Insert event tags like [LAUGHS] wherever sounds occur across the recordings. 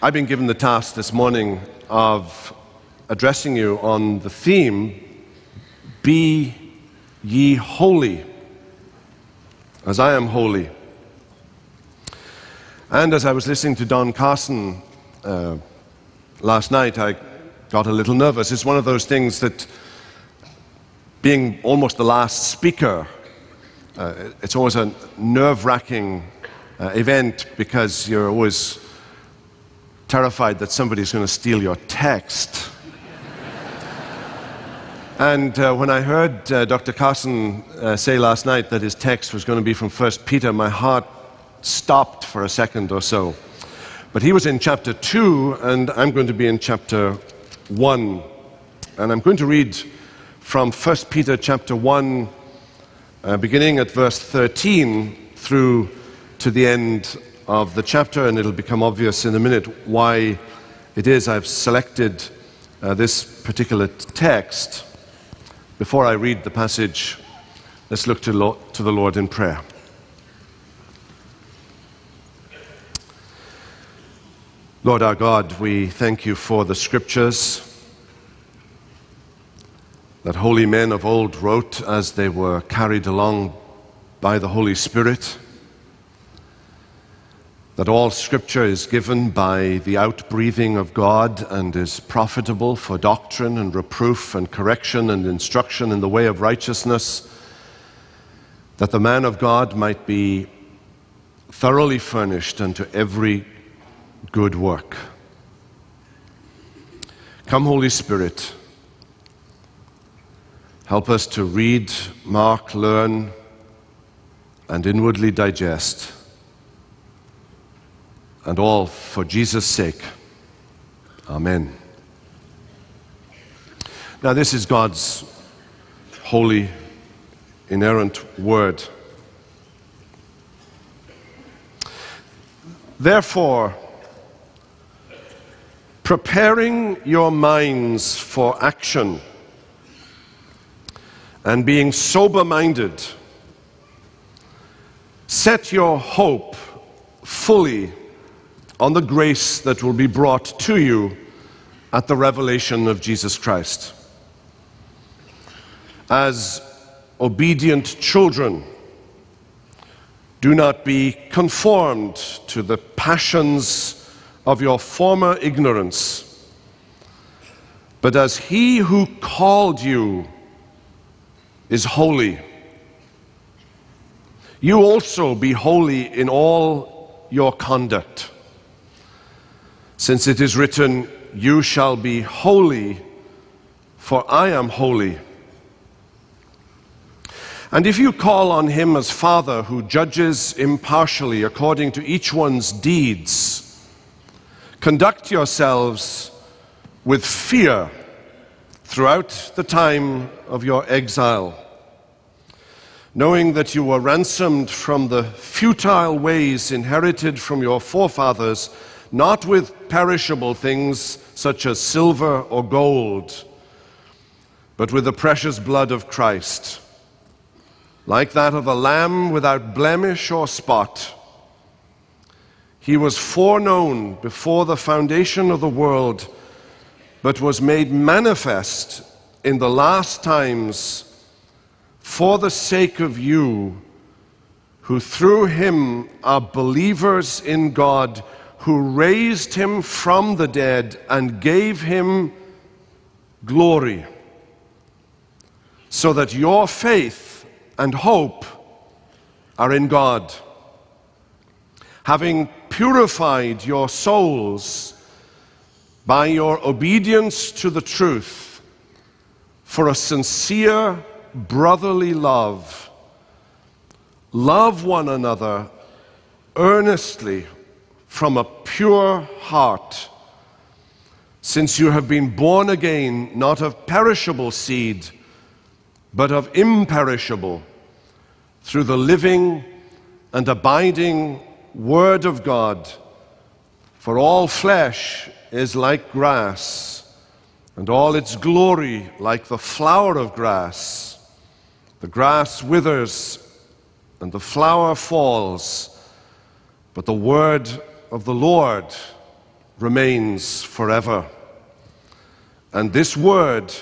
I've been given the task this morning of addressing you on the theme Be ye holy, as I am holy. And as I was listening to Don Carson uh, last night, I got a little nervous. It's one of those things that, being almost the last speaker, uh, it's always a nerve wracking uh, event because you're always terrified that somebody's going to steal your text. and uh, when I heard uh, Dr. Carson uh, say last night that his text was going to be from 1 Peter, my heart stopped for a second or so. But he was in chapter 2, and I'm going to be in chapter 1. And I'm going to read from 1 Peter chapter 1, uh, beginning at verse 13 through to the end of the chapter, and it'll become obvious in a minute why it is I've selected uh, this particular text. Before I read the passage, let's look to, to the Lord in prayer. Lord our God, we thank you for the scriptures that holy men of old wrote as they were carried along by the Holy Spirit. That all scripture is given by the outbreathing of God and is profitable for doctrine and reproof and correction and instruction in the way of righteousness. That the man of God might be thoroughly furnished unto every good work. Come, Holy Spirit, help us to read, mark, learn, and inwardly digest, and all for Jesus' sake. Amen. Now, this is God's holy, inerrant word. Therefore, preparing your minds for action and being sober minded, set your hope fully on the grace that will be brought to you at the revelation of Jesus Christ. As obedient children, do not be conformed to the passions of your former ignorance. But as he who called you is holy, you also be holy in all your conduct. Since it is written, You shall be holy, for I am holy. And if you call on him as Father who judges impartially according to each one's deeds, Conduct yourselves with fear throughout the time of your exile, knowing that you were ransomed from the futile ways inherited from your forefathers, not with perishable things such as silver or gold, but with the precious blood of Christ, like that of a lamb without blemish or spot. He was foreknown before the foundation of the world, but was made manifest in the last times for the sake of you, who through him are believers in God, who raised him from the dead and gave him glory, so that your faith and hope are in God having purified your souls by your obedience to the truth for a sincere brotherly love. Love one another earnestly from a pure heart, since you have been born again, not of perishable seed, but of imperishable, through the living and abiding Word of God. For all flesh is like grass, and all its glory like the flower of grass. The grass withers, and the flower falls, but the word of the Lord remains forever. And this word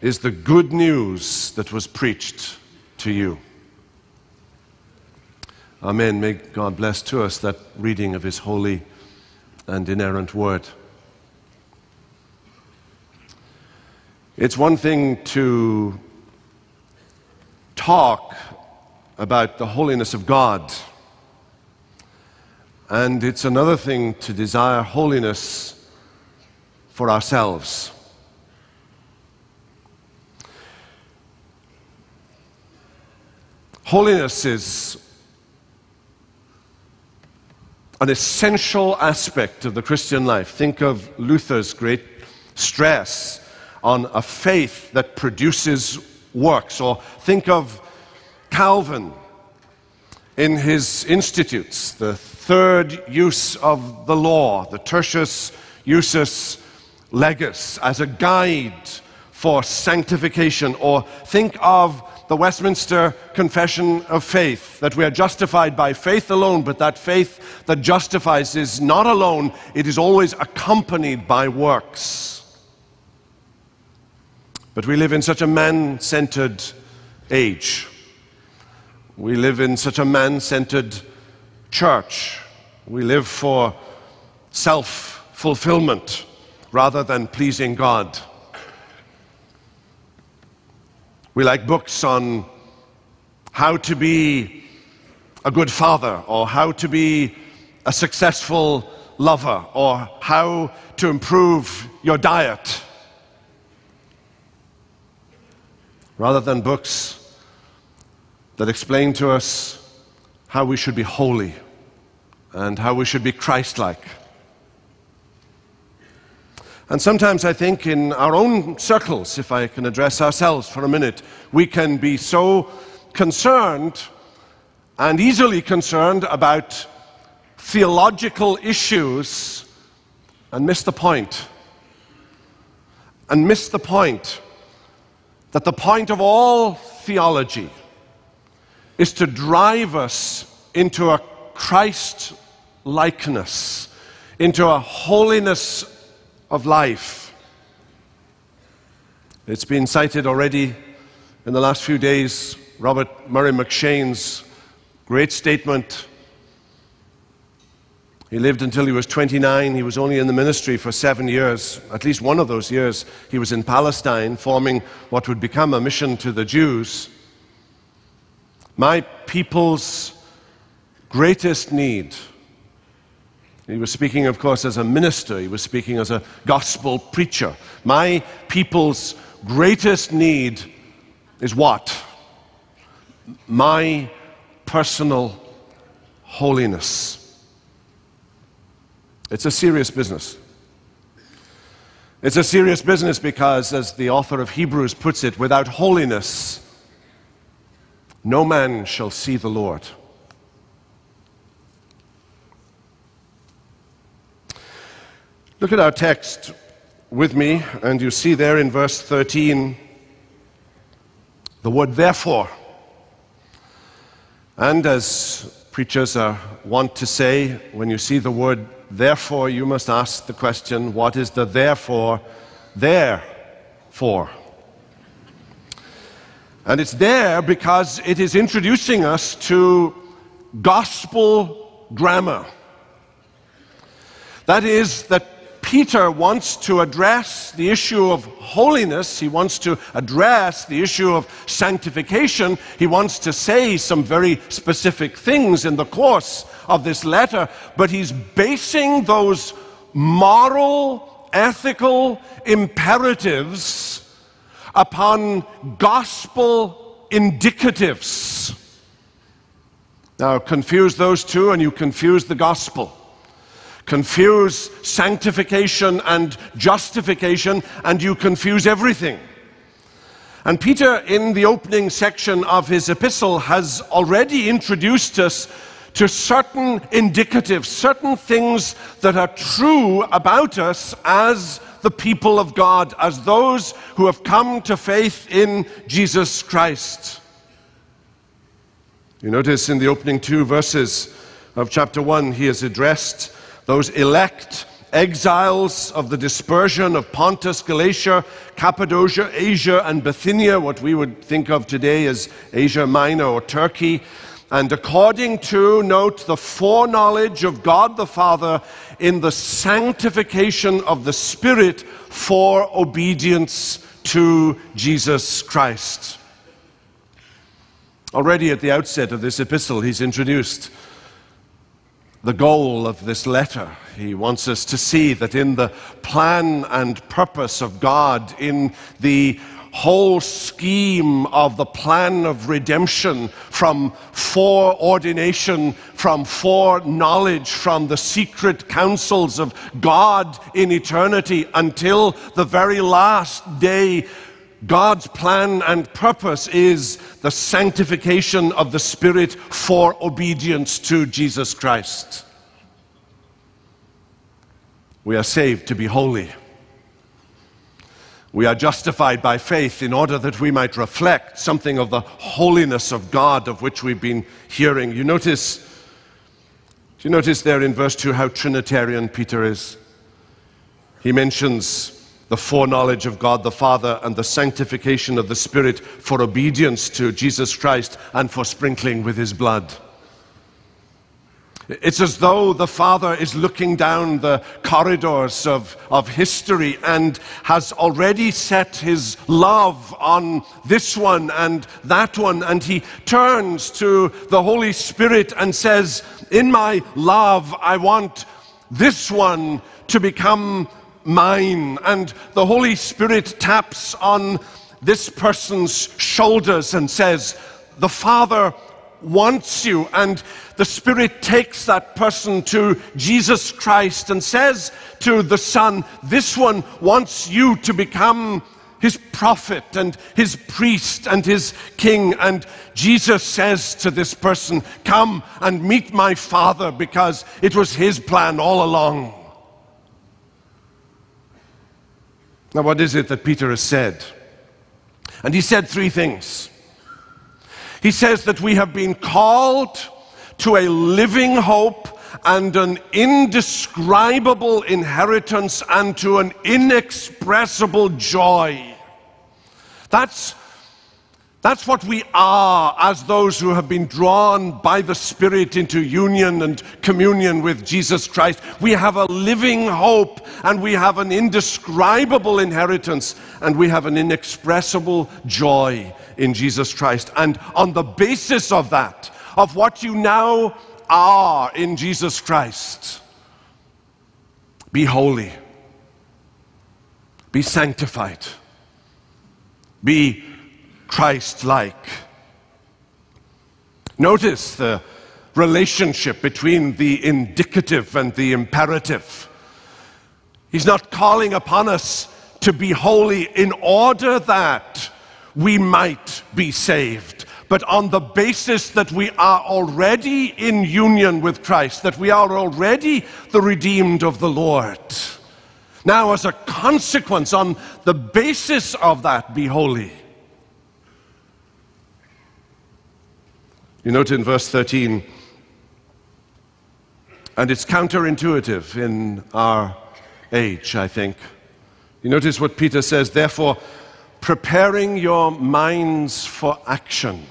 is the good news that was preached to you. Amen. May God bless to us that reading of His holy and inerrant word. It's one thing to talk about the holiness of God, and it's another thing to desire holiness for ourselves. Holiness is an essential aspect of the Christian life. Think of Luther's great stress on a faith that produces works, or think of Calvin in his Institutes, the third use of the law, the tertius usus legis, as a guide for sanctification, or think of the Westminster Confession of Faith, that we are justified by faith alone, but that faith that justifies is not alone, it is always accompanied by works. But we live in such a man centered age. We live in such a man centered church. We live for self fulfillment rather than pleasing God. We like books on how to be a good father, or how to be a successful lover, or how to improve your diet, rather than books that explain to us how we should be holy and how we should be Christ like. And sometimes I think in our own circles, if I can address ourselves for a minute, we can be so concerned and easily concerned about theological issues and miss the point. And miss the point that the point of all theology is to drive us into a Christ likeness, into a holiness of life. It's been cited already in the last few days, Robert Murray M'Cheyne's great statement. He lived until he was 29. He was only in the ministry for seven years. At least one of those years, he was in Palestine, forming what would become a mission to the Jews. My people's greatest need he was speaking, of course, as a minister, he was speaking as a gospel preacher. My people's greatest need is what? My personal holiness. It's a serious business. It's a serious business because, as the author of Hebrews puts it, without holiness, no man shall see the Lord. Look at our text with me, and you see there in verse 13 the word therefore. And as preachers are wont to say, when you see the word therefore, you must ask the question what is the therefore there for? And it's there because it is introducing us to gospel grammar. That is, that Peter wants to address the issue of holiness. He wants to address the issue of sanctification. He wants to say some very specific things in the course of this letter, but he's basing those moral, ethical imperatives upon gospel indicatives. Now, confuse those two and you confuse the gospel confuse sanctification and justification, and you confuse everything. And Peter, in the opening section of his epistle, has already introduced us to certain indicatives, certain things that are true about us as the people of God, as those who have come to faith in Jesus Christ. You notice in the opening two verses of chapter 1, he is addressed those elect exiles of the dispersion of Pontus, Galatia, Cappadocia, Asia, and Bithynia, what we would think of today as Asia Minor or Turkey. And according to, note, the foreknowledge of God the Father in the sanctification of the Spirit for obedience to Jesus Christ. Already at the outset of this epistle, he's introduced the goal of this letter. He wants us to see that in the plan and purpose of God, in the whole scheme of the plan of redemption from foreordination, from foreknowledge, from the secret counsels of God in eternity until the very last day, God's plan and purpose is the sanctification of the Spirit for obedience to Jesus Christ. We are saved to be holy. We are justified by faith in order that we might reflect something of the holiness of God of which we've been hearing. You notice, do you notice there in verse 2 how Trinitarian Peter is? He mentions the foreknowledge of God the Father and the sanctification of the Spirit for obedience to Jesus Christ and for sprinkling with his blood. It's as though the Father is looking down the corridors of, of history and has already set his love on this one and that one, and he turns to the Holy Spirit and says, In my love, I want this one to become mine. And the Holy Spirit taps on this person's shoulders and says, The Father wants you. And the Spirit takes that person to Jesus Christ and says to the Son, This one wants you to become his prophet and his priest and his king. And Jesus says to this person, Come and meet my Father because it was his plan all along. Now, what is it that Peter has said? And he said three things. He says that we have been called to a living hope and an indescribable inheritance and to an inexpressible joy. That's that's what we are as those who have been drawn by the Spirit into union and communion with Jesus Christ. We have a living hope and we have an indescribable inheritance and we have an inexpressible joy in Jesus Christ. And on the basis of that, of what you now are in Jesus Christ, be holy, be sanctified, be Christ like. Notice the relationship between the indicative and the imperative. He's not calling upon us to be holy in order that we might be saved, but on the basis that we are already in union with Christ, that we are already the redeemed of the Lord. Now, as a consequence, on the basis of that, be holy. You note in verse 13, and it's counterintuitive in our age, I think. You notice what Peter says, therefore, preparing your minds for action.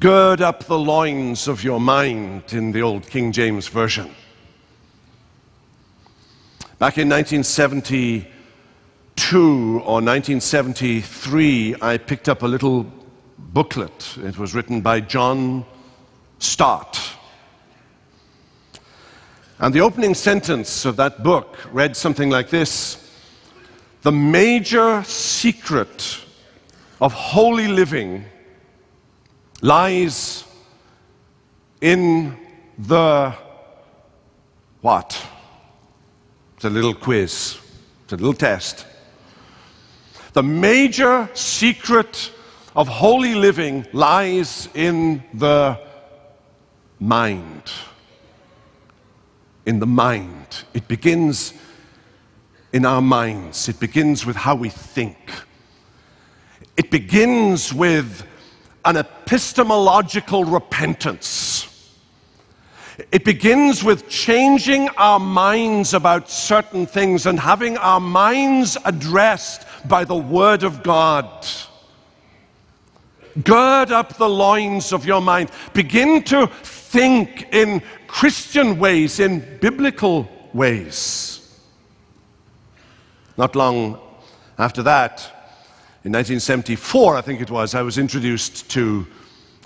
Gird up the loins of your mind in the old King James Version. Back in 1972 or 1973, I picked up a little booklet. It was written by John Stott. And the opening sentence of that book read something like this The major secret of holy living lies in the what? It's a little quiz, it's a little test. The major secret of holy living lies in the mind. In the mind. It begins in our minds, it begins with how we think. It begins with an epistemological repentance. It begins with changing our minds about certain things and having our minds addressed by the Word of God. Gird up the loins of your mind. Begin to think in Christian ways, in biblical ways. Not long after that, in 1974, I think it was, I was introduced to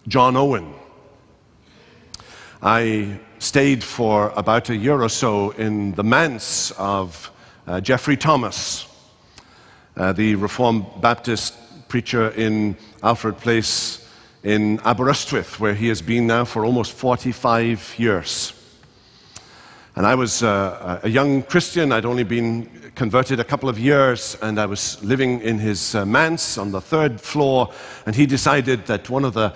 John Owen. I stayed for about a year or so in the manse of uh, Geoffrey Thomas, uh, the Reformed Baptist preacher in Alfred Place in Aberystwyth, where he has been now for almost 45 years. And I was uh, a young Christian. I'd only been converted a couple of years, and I was living in his uh, manse on the third floor. And he decided that one of the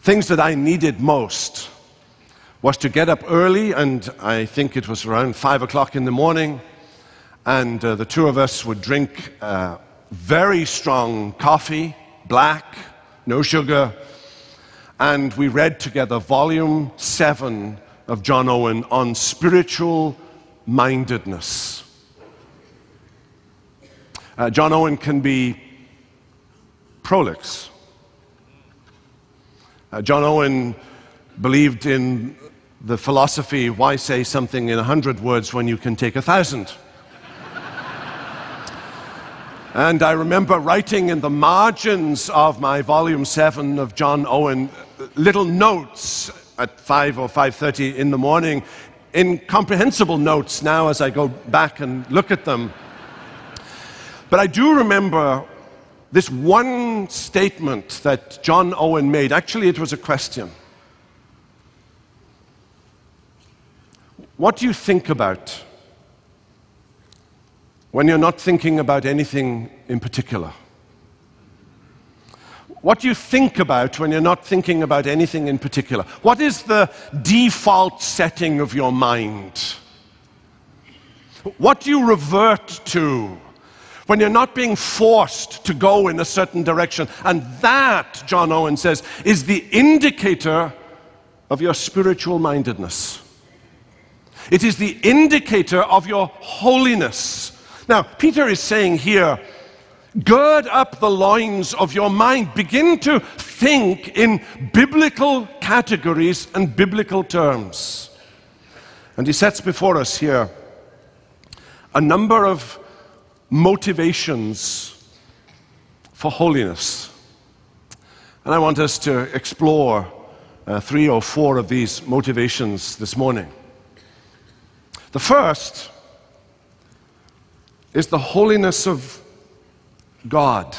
things that I needed most was to get up early, and I think it was around five o'clock in the morning. And uh, the two of us would drink uh, very strong coffee, black, no sugar, and we read together volume seven of John Owen on spiritual mindedness. Uh, John Owen can be prolix. Uh, John Owen believed in the philosophy why say something in a hundred words when you can take a thousand? And I remember writing in the margins of my volume 7 of John Owen little notes at 5 or 5:30 in the morning, incomprehensible notes now as I go back and look at them. But I do remember this one statement that John Owen made. Actually, it was a question. What do you think about when you're not thinking about anything in particular? What do you think about when you're not thinking about anything in particular? What is the default setting of your mind? What do you revert to when you're not being forced to go in a certain direction? And that, John Owen says, is the indicator of your spiritual mindedness. It is the indicator of your holiness. Now, Peter is saying here, gird up the loins of your mind. Begin to think in biblical categories and biblical terms. And he sets before us here a number of motivations for holiness. And I want us to explore uh, three or four of these motivations this morning. The first is the holiness of God.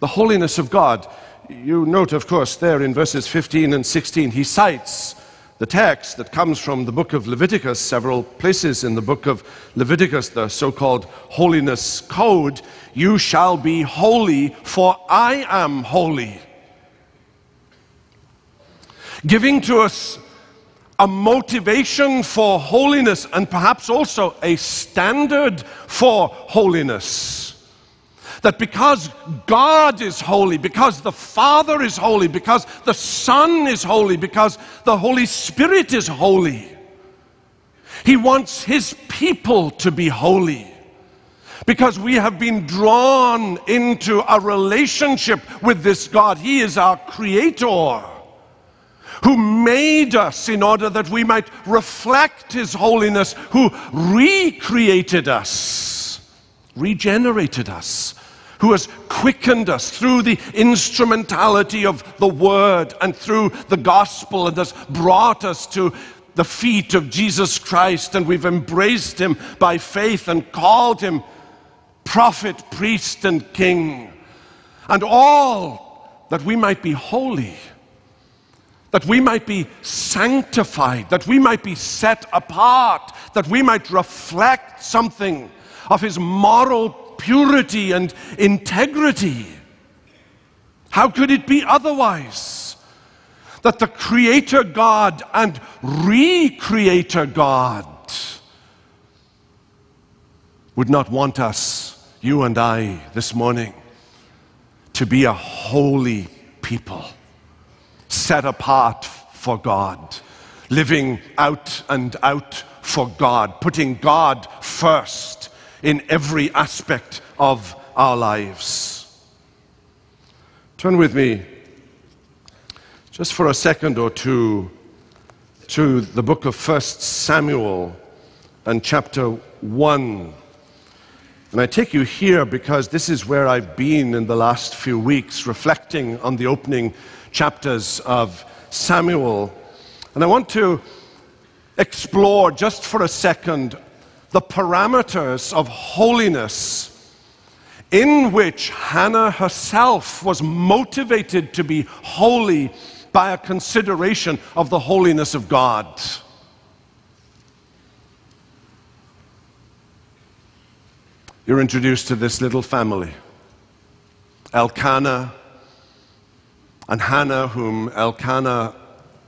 The holiness of God. You note, of course, there in verses 15 and 16, he cites the text that comes from the book of Leviticus, several places in the book of Leviticus, the so called holiness code. You shall be holy, for I am holy. Giving to us a motivation for holiness and perhaps also a standard for holiness. That because God is holy, because the Father is holy, because the Son is holy, because the Holy Spirit is holy, He wants His people to be holy. Because we have been drawn into a relationship with this God. He is our creator who made us in order that we might reflect His holiness, who recreated us, regenerated us, who has quickened us through the instrumentality of the Word and through the gospel and has brought us to the feet of Jesus Christ, and we've embraced Him by faith and called Him prophet, priest, and king. And all that we might be holy that we might be sanctified, that we might be set apart, that we might reflect something of His moral purity and integrity. How could it be otherwise? That the Creator God and Recreator God would not want us, you and I, this morning, to be a holy people set apart for God, living out and out for God, putting God first in every aspect of our lives. Turn with me just for a second or two to the book of 1 Samuel and chapter 1. And I take you here because this is where I've been in the last few weeks, reflecting on the opening chapters of Samuel. And I want to explore just for a second the parameters of holiness in which Hannah herself was motivated to be holy by a consideration of the holiness of God. You're introduced to this little family Elkanah and Hannah, whom Elkanah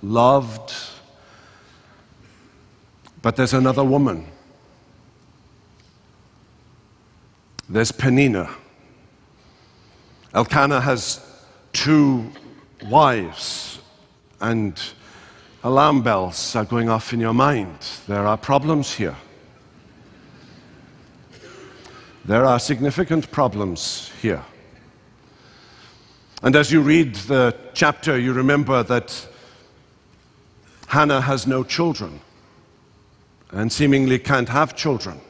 loved. But there's another woman. There's Peninnah. Elkanah has two wives, and alarm bells are going off in your mind. There are problems here. There are significant problems here. And as you read the chapter, you remember that Hannah has no children and seemingly can't have children.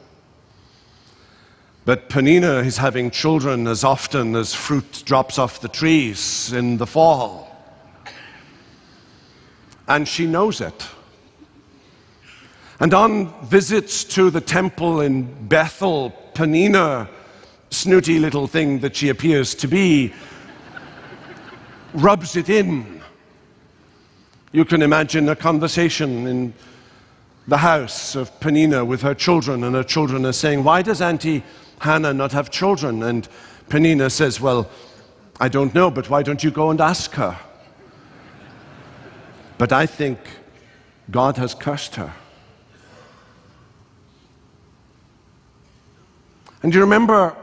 But Peninnah is having children as often as fruit drops off the trees in the fall. And she knows it. And on visits to the temple in Bethel, Peninnah, snooty little thing that she appears to be, rubs it in. You can imagine a conversation in the house of Peninnah with her children, and her children are saying, Why does Auntie Hannah not have children? And Peninnah says, Well, I don't know, but why don't you go and ask her? But I think God has cursed her. And you remember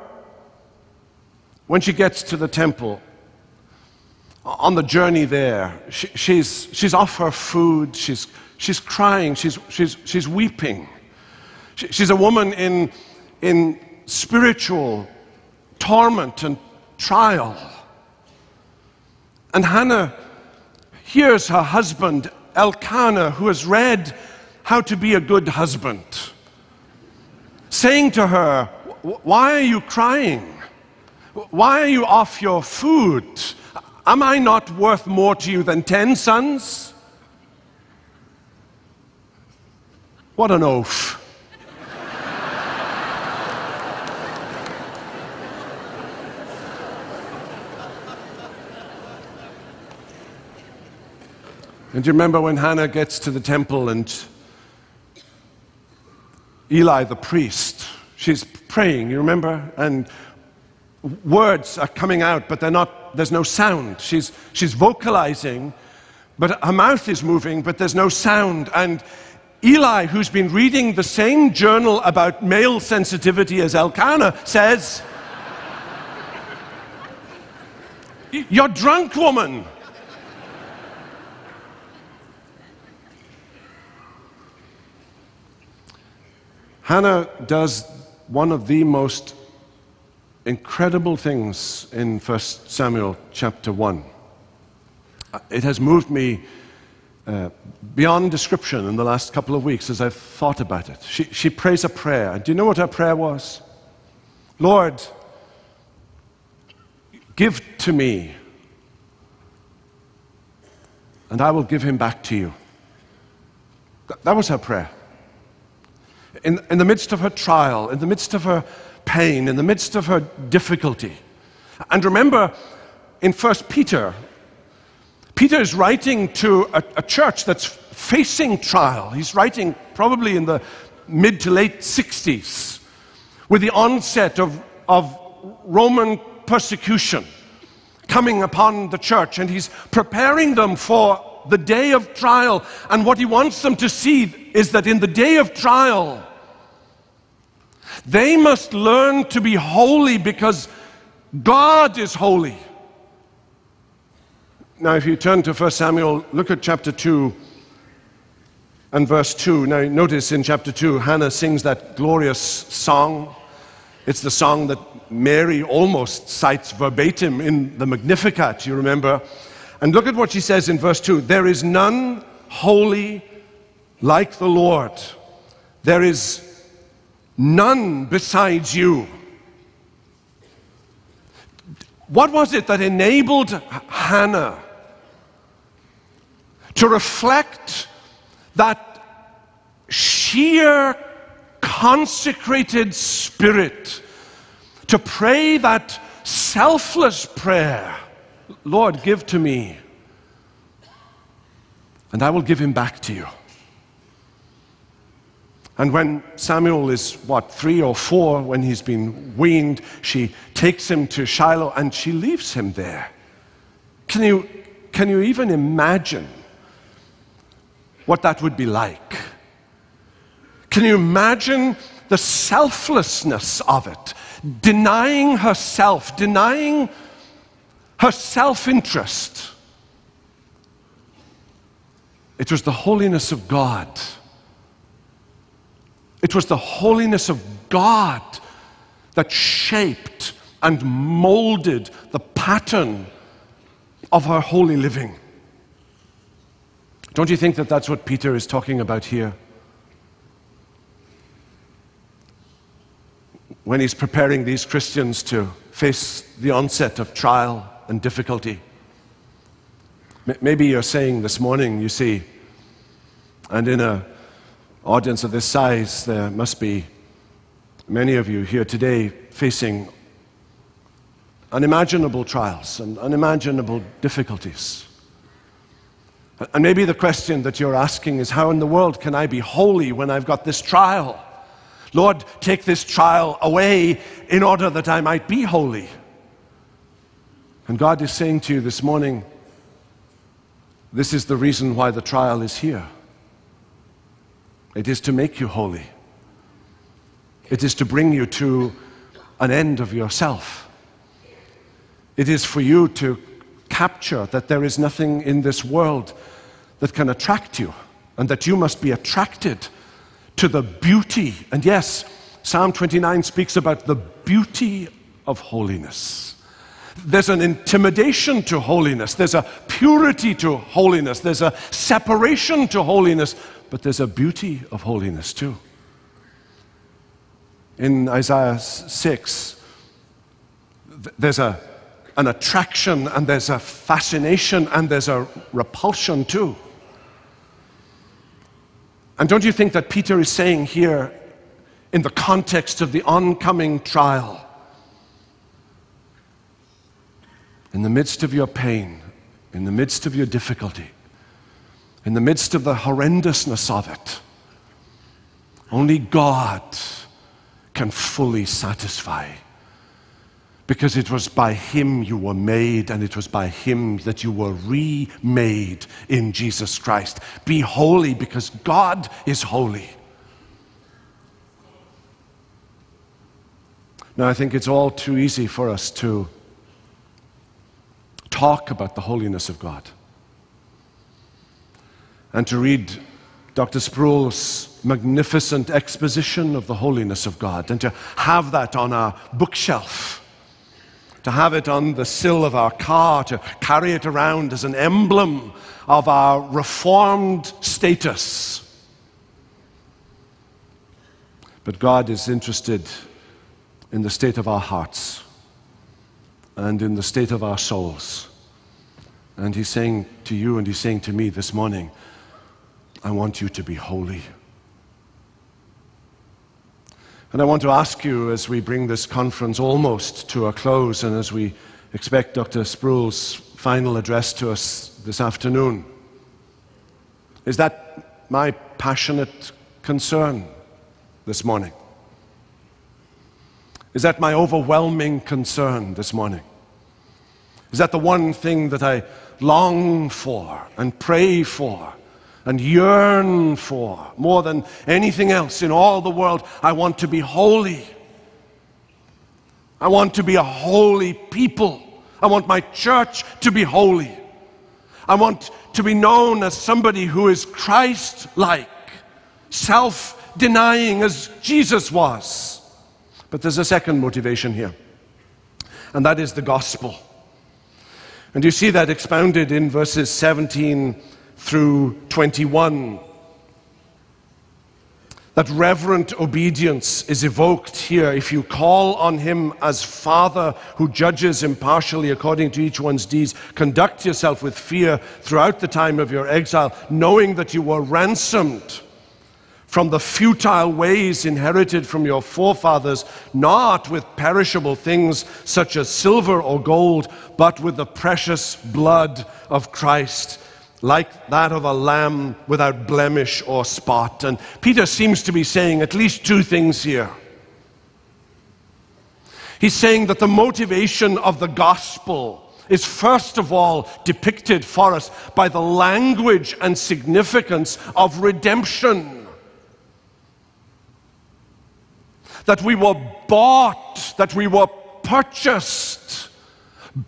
when she gets to the temple, on the journey there, she, she's, she's off her food, she's, she's crying, she's, she's, she's weeping. She, she's a woman in, in spiritual torment and trial. And Hannah hears her husband, Elkanah, who has read how to be a good husband, saying to her, why are you crying? Why are you off your food? Am I not worth more to you than ten sons? What an oath. and do you remember when Hannah gets to the temple and Eli the priest She's praying, you remember? And words are coming out, but they're not, there's no sound. She's, she's vocalizing, but her mouth is moving, but there's no sound. And Eli, who's been reading the same journal about male sensitivity as Elkanah, says, You're drunk, woman. Hannah does one of the most incredible things in 1 Samuel chapter 1. It has moved me uh, beyond description in the last couple of weeks as I've thought about it. She, she prays a prayer. Do you know what her prayer was? Lord, give to me, and I will give him back to you. That was her prayer in, in the midst of her trial, in the midst of her pain, in the midst of her difficulty. And remember, in 1 Peter, Peter is writing to a, a, church that's facing trial. He's writing probably in the mid to late 60s with the onset of, of Roman persecution coming upon the church, and he's preparing them for the day of trial. And what he wants them to see is that in the day of trial, they must learn to be holy because God is holy. Now, if you turn to 1 Samuel, look at chapter 2 and verse 2. Now, notice in chapter 2, Hannah sings that glorious song. It's the song that Mary almost cites verbatim in the Magnificat, you remember. And look at what she says in verse 2 There is none holy like the Lord, there is none besides you. What was it that enabled Hannah to reflect that sheer consecrated spirit, to pray that selfless prayer Lord, give to me, and I will give him back to you. And when Samuel is, what, three or four, when he's been weaned, she takes him to Shiloh and she leaves him there. Can you, can you even imagine what that would be like? Can you imagine the selflessness of it? Denying herself, denying her self interest. It was the holiness of God it was the holiness of God that shaped and molded the pattern of her holy living. Don't you think that that's what Peter is talking about here? When he's preparing these Christians to face the onset of trial and difficulty. Maybe you're saying this morning, you see, and in a audience of this size, there must be many of you here today facing unimaginable trials and unimaginable difficulties. And maybe the question that you're asking is how in the world can I be holy when I've got this trial? Lord, take this trial away in order that I might be holy. And God is saying to you this morning, this is the reason why the trial is here. It is to make you holy. It is to bring you to an end of yourself. It is for you to capture that there is nothing in this world that can attract you, and that you must be attracted to the beauty. And yes, Psalm 29 speaks about the beauty of holiness. There's an intimidation to holiness, there's a purity to holiness, there's a separation to holiness but there's a beauty of holiness too. In Isaiah 6, there's a, an attraction and there's a fascination and there's a repulsion too. And don't you think that Peter is saying here, in the context of the oncoming trial, in the midst of your pain, in the midst of your difficulty, in the midst of the horrendousness of it, only God can fully satisfy. Because it was by Him you were made, and it was by Him that you were remade in Jesus Christ. Be holy because God is holy. Now, I think it's all too easy for us to talk about the holiness of God and to read Dr. Sproul's magnificent exposition of the holiness of God and to have that on our bookshelf, to have it on the sill of our car, to carry it around as an emblem of our reformed status. But God is interested in the state of our hearts and in the state of our souls. And He's saying to you and He's saying to me this morning, I want you to be holy. And I want to ask you as we bring this conference almost to a close and as we expect Dr. Sproul's final address to us this afternoon is that my passionate concern this morning? Is that my overwhelming concern this morning? Is that the one thing that I long for and pray for and yearn for more than anything else in all the world. I want to be holy. I want to be a holy people. I want my church to be holy. I want to be known as somebody who is Christ like, self denying as Jesus was. But there's a second motivation here, and that is the gospel. And you see that expounded in verses 17 through 21 that reverent obedience is evoked here. If you call on him as Father who judges impartially according to each one's deeds, conduct yourself with fear throughout the time of your exile, knowing that you were ransomed from the futile ways inherited from your forefathers, not with perishable things such as silver or gold, but with the precious blood of Christ like that of a lamb without blemish or spot. And Peter seems to be saying at least two things here. He's saying that the motivation of the gospel is first of all depicted for us by the language and significance of redemption. That we were bought, that we were purchased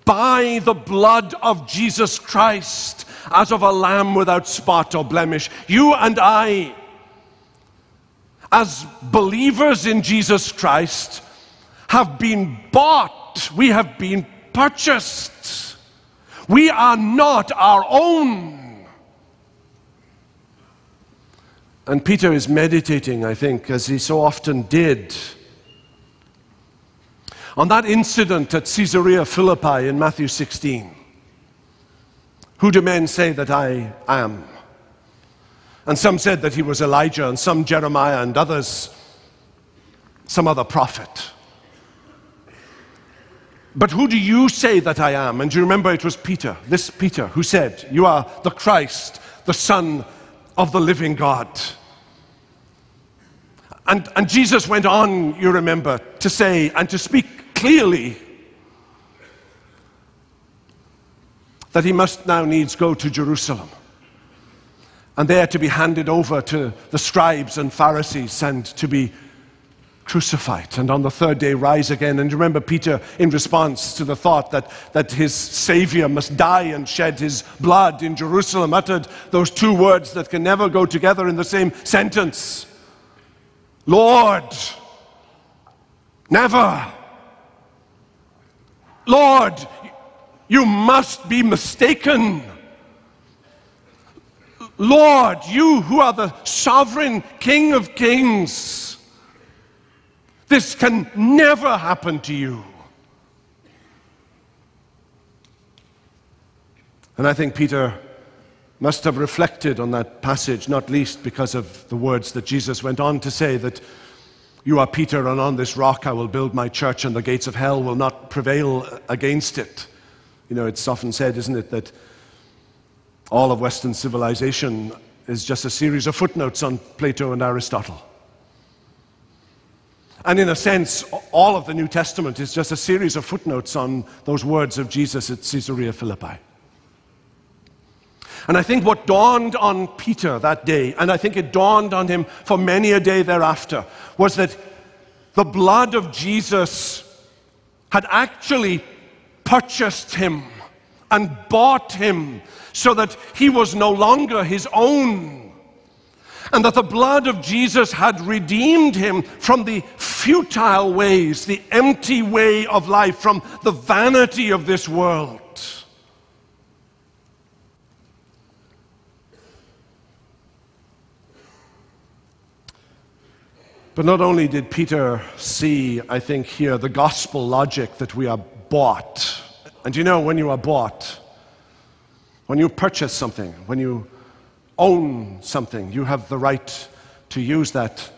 by the blood of Jesus Christ as of a lamb without spot or blemish. You and I, as believers in Jesus Christ, have been bought, we have been purchased. We are not our own. And Peter is meditating, I think, as he so often did, on that incident at Caesarea Philippi in Matthew 16. Who do men say that I am? And some said that he was Elijah, and some Jeremiah, and others some other prophet. But who do you say that I am? And you remember it was Peter, this Peter, who said, You are the Christ, the Son of the living God. And, and Jesus went on, you remember, to say and to speak clearly that he must now needs go to Jerusalem and there to be handed over to the scribes and Pharisees and to be crucified and on the third day rise again. And remember, Peter, in response to the thought that, that his Savior must die and shed his blood in Jerusalem, uttered those two words that can never go together in the same sentence Lord, never. Lord, you must be mistaken. Lord, you who are the sovereign King of kings, this can never happen to you. And I think Peter must have reflected on that passage, not least because of the words that Jesus went on to say that you are Peter, and on this rock I will build my church, and the gates of hell will not prevail against it. You know, it's often said, isn't it, that all of Western civilization is just a series of footnotes on Plato and Aristotle. And in a sense, all of the New Testament is just a series of footnotes on those words of Jesus at Caesarea Philippi. And I think what dawned on Peter that day, and I think it dawned on him for many a day thereafter, was that the blood of Jesus had actually purchased him and bought him so that he was no longer his own. And that the blood of Jesus had redeemed him from the futile ways, the empty way of life, from the vanity of this world. But not only did Peter see, I think, here the gospel logic that we are bought. And you know, when you are bought, when you purchase something, when you own something, you have the right to use that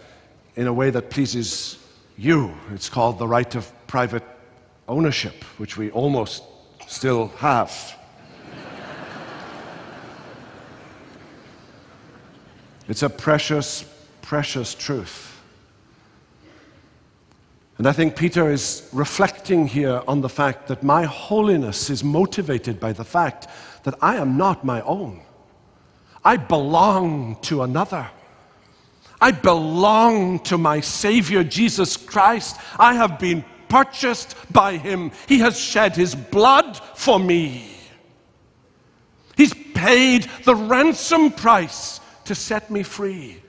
in a way that pleases you. It's called the right of private ownership, which we almost still have. it's a precious, precious truth. And I think Peter is reflecting here on the fact that my holiness is motivated by the fact that I am not my own. I belong to another. I belong to my Savior Jesus Christ. I have been purchased by Him. He has shed His blood for me. He's paid the ransom price to set me free.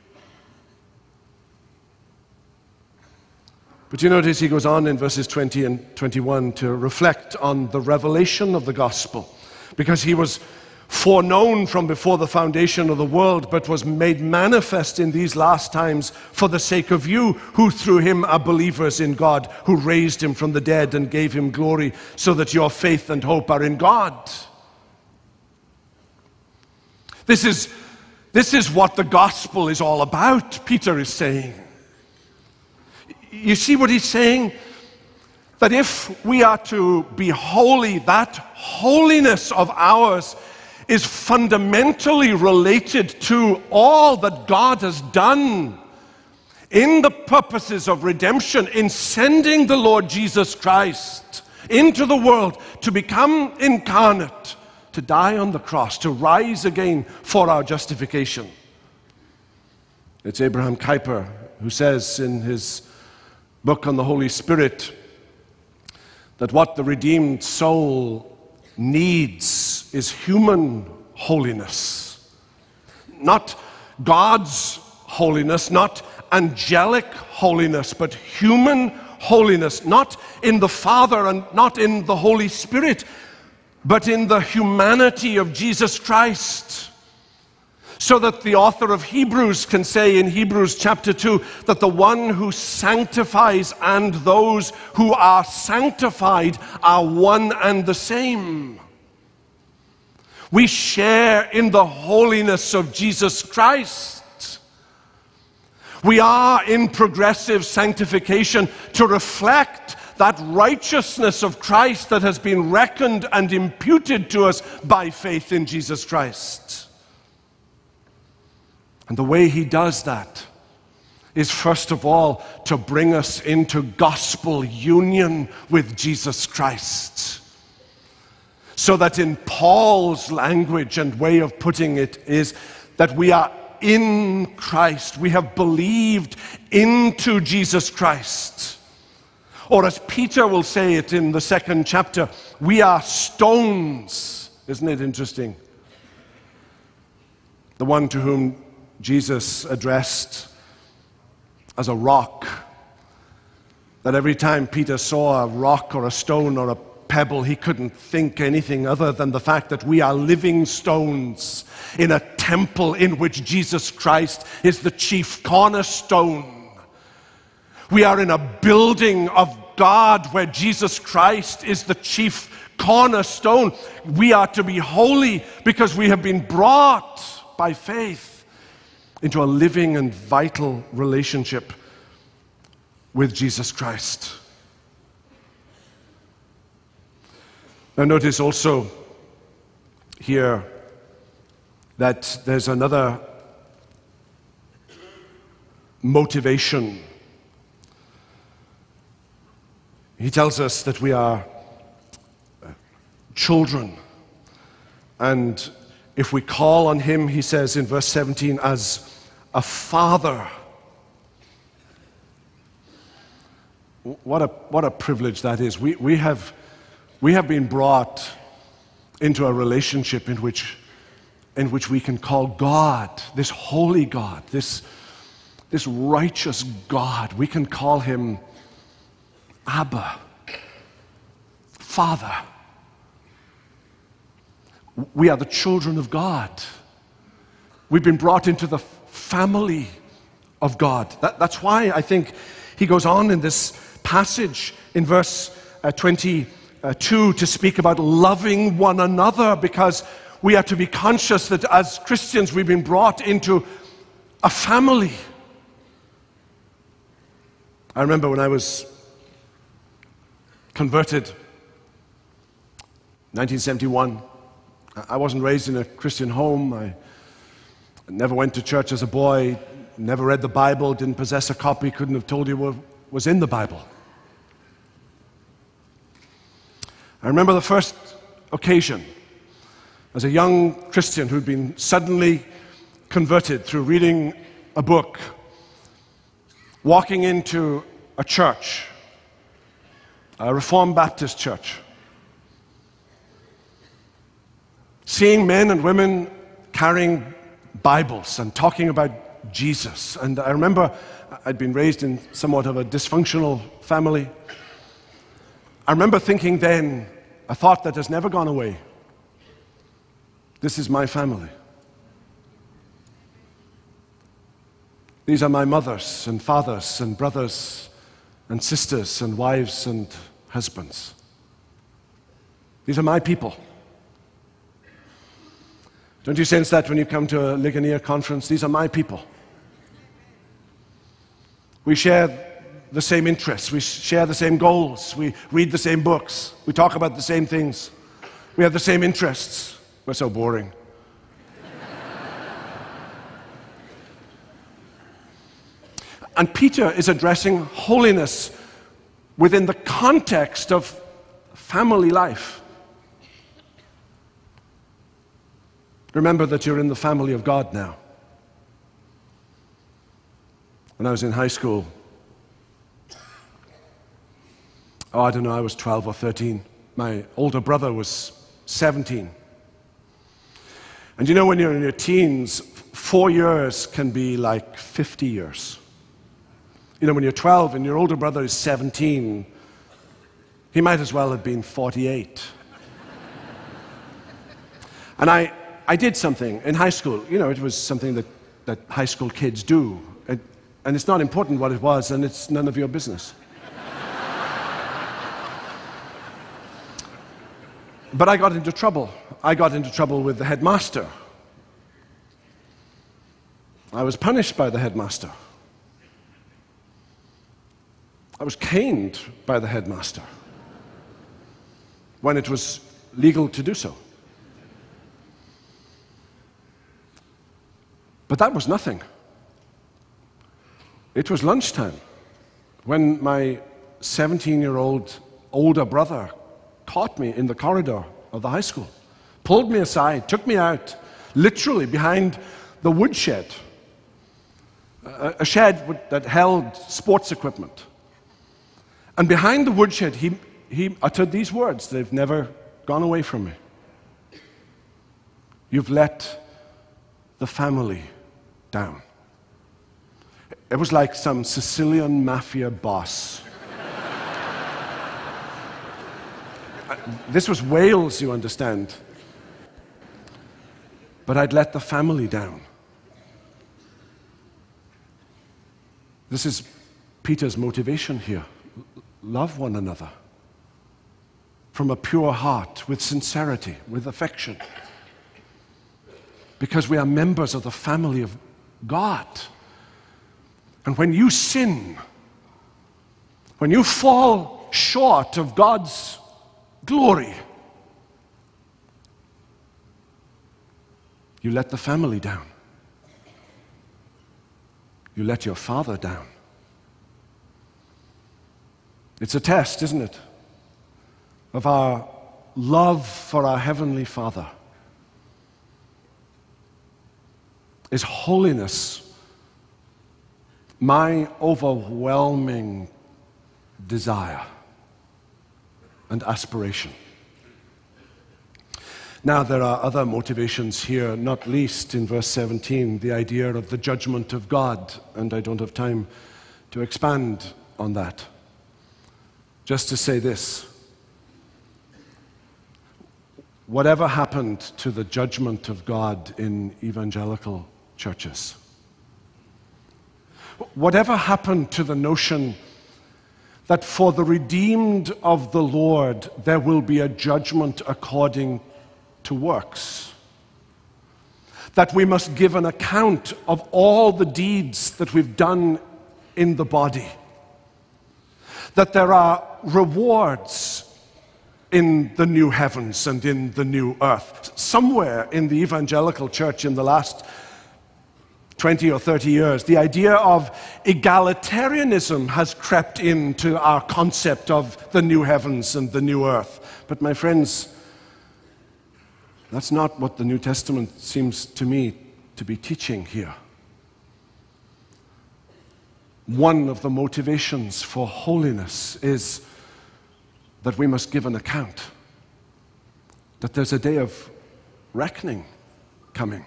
But you notice he goes on in verses 20 and 21 to reflect on the revelation of the gospel because he was foreknown from before the foundation of the world, but was made manifest in these last times for the sake of you, who through him are believers in God, who raised him from the dead and gave him glory, so that your faith and hope are in God. This is, this is what the gospel is all about, Peter is saying. You see what he's saying? That if we are to be holy, that holiness of ours is fundamentally related to all that God has done in the purposes of redemption, in sending the Lord Jesus Christ into the world to become incarnate, to die on the cross, to rise again for our justification. It's Abraham Kuyper who says in his book on the Holy Spirit that what the redeemed soul needs is human holiness. Not God's holiness, not angelic holiness, but human holiness, not in the Father and not in the Holy Spirit, but in the humanity of Jesus Christ. So that the author of Hebrews can say in Hebrews chapter 2 that the one who sanctifies and those who are sanctified are one and the same. We share in the holiness of Jesus Christ. We are in progressive sanctification to reflect that righteousness of Christ that has been reckoned and imputed to us by faith in Jesus Christ. And the way he does that is first of all to bring us into gospel union with Jesus Christ. So that in Paul's language and way of putting it is that we are in Christ. We have believed into Jesus Christ. Or as Peter will say it in the second chapter, we are stones. Isn't it interesting? The one to whom Jesus addressed as a rock. That every time Peter saw a rock or a stone or a pebble, he couldn't think anything other than the fact that we are living stones in a temple in which Jesus Christ is the chief cornerstone. We are in a building of God where Jesus Christ is the chief cornerstone. We are to be holy because we have been brought by faith into a living and vital relationship with Jesus Christ. Now, notice also here that there's another motivation. He tells us that we are uh, children. And if we call on him, he says in verse 17, as a father. What a, what a privilege that is. We, we, have, we have been brought into a relationship in which, in which we can call God, this holy God, this, this righteous God, we can call him Abba, Father. We are the children of God. We've been brought into the family of God. That, that's why I think he goes on in this passage in verse uh, 22 to speak about loving one another because we are to be conscious that as Christians we've been brought into a family. I remember when I was converted 1971 I wasn't raised in a Christian home. I never went to church as a boy, never read the Bible, didn't possess a copy, couldn't have told you what was in the Bible. I remember the first occasion as a young Christian who'd been suddenly converted through reading a book, walking into a church, a Reformed Baptist church. seeing men and women carrying Bibles and talking about Jesus. And I remember I'd been raised in somewhat of a dysfunctional family. I remember thinking then, a thought that has never gone away this is my family. These are my mothers and fathers and brothers and sisters and wives and husbands. These are my people. Don't you sense that when you come to a Ligonier conference? These are my people. We share the same interests, we share the same goals, we read the same books, we talk about the same things, we have the same interests. We're so boring. [LAUGHS] and Peter is addressing holiness within the context of family life. Remember that you're in the family of God now. When I was in high school, oh, I don't know, I was 12 or 13. My older brother was 17. And you know, when you're in your teens, four years can be like 50 years. You know, when you're 12 and your older brother is 17, he might as well have been 48. [LAUGHS] and I, I did something in high school. You know, it was something that, that high school kids do. It, and it's not important what it was, and it's none of your business. but I got into trouble. I got into trouble with the headmaster. I was punished by the headmaster. I was caned by the headmaster when it was legal to do so. But that was nothing. It was lunchtime when my 17 year old older brother caught me in the corridor of the high school, pulled me aside, took me out, literally behind the woodshed, a shed that held sports equipment. And behind the woodshed, he, he uttered these words. They've never gone away from me. You've let the family down. It was like some Sicilian mafia boss. this was Wales, you understand. But I'd let the family down. This is Peter's motivation here. Love one another from a pure heart, with sincerity, with affection. Because we are members of the family of God. And when you sin, when you fall short of God's glory, you let the family down. You let your father down. It's a test, isn't it, of our love for our Heavenly Father. Is holiness my overwhelming desire and aspiration? Now, there are other motivations here, not least in verse 17, the idea of the judgment of God, and I don't have time to expand on that. Just to say this whatever happened to the judgment of God in evangelical churches? Whatever happened to the notion that for the redeemed of the Lord there will be a judgment according to works. That we must give an account of all the deeds that we've done in the body. That there are rewards in the new heavens and in the new earth. Somewhere in the evangelical church in the last 20 or 30 years, the idea of egalitarianism has crept into our concept of the new heavens and the new earth. But, my friends, that's not what the New Testament seems to me to be teaching here. One of the motivations for holiness is that we must give an account, that there's a day of reckoning coming.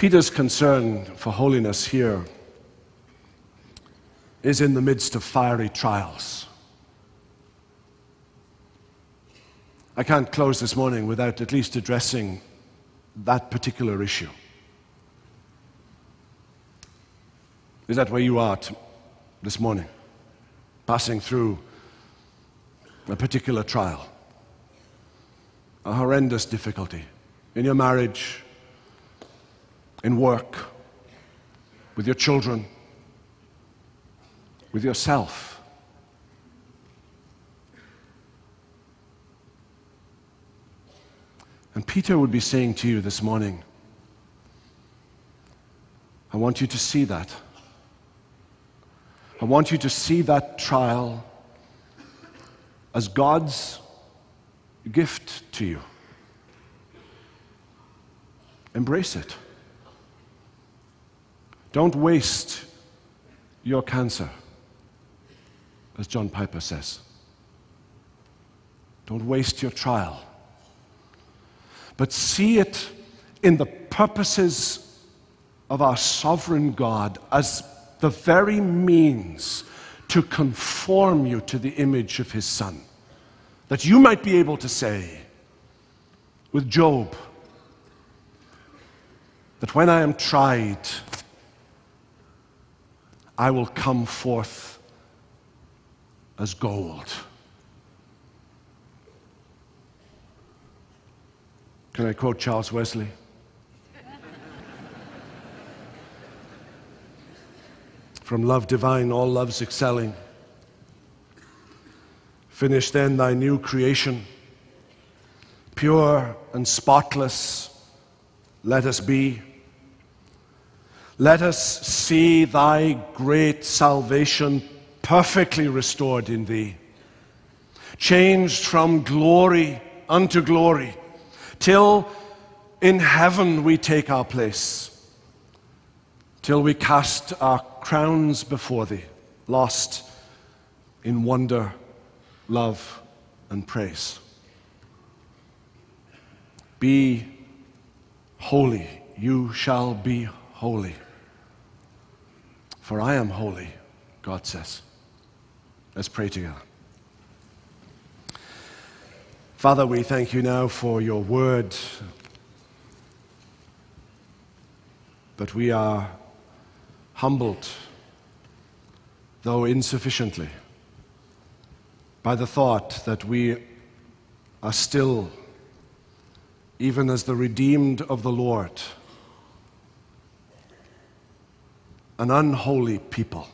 Peter's concern for holiness here is in the midst of fiery trials. I can't close this morning without at least addressing that particular issue. Is that where you are t- this morning? Passing through a particular trial, a horrendous difficulty in your marriage, in work, with your children, with yourself. And Peter would be saying to you this morning, I want you to see that. I want you to see that trial as God's gift to you. Embrace it. Don't waste your cancer, as John Piper says. Don't waste your trial. But see it in the purposes of our sovereign God as the very means to conform you to the image of his Son. That you might be able to say, with Job, that when I am tried, I will come forth as gold. Can I quote Charles Wesley? From love divine, all loves excelling. Finish then thy new creation, pure and spotless, let us be. Let us see thy great salvation perfectly restored in thee, changed from glory unto glory, till in heaven we take our place, till we cast our crowns before thee, lost in wonder, love, and praise. Be holy, you shall be holy. For I am holy, God says. Let's pray together. Father, we thank you now for your word. But we are humbled, though insufficiently, by the thought that we are still, even as the redeemed of the Lord, an unholy people.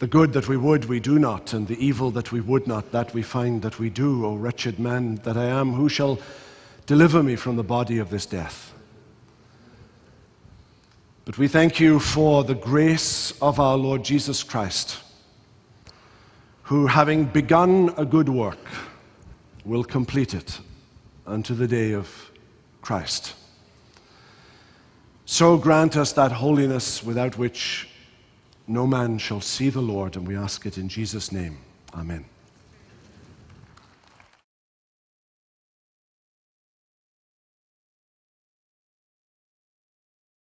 The good that we would, we do not, and the evil that we would not, that we find that we do. O wretched man that I am, who shall deliver me from the body of this death? But we thank you for the grace of our Lord Jesus Christ, who, having begun a good work, will complete it unto the day of Christ. So grant us that holiness without which no man shall see the Lord, and we ask it in Jesus' name. Amen.